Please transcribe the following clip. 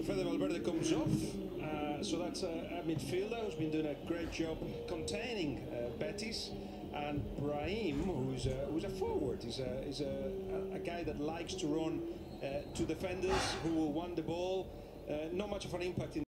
So Fede Valverde comes off. Uh, so that's uh, a, a, midfielder who's been doing a great job containing uh, Betis. And Brahim, who's a, who's a forward, he's, a, a, a, guy that likes to run uh, to defenders who will want the ball. Uh, not much of an impact in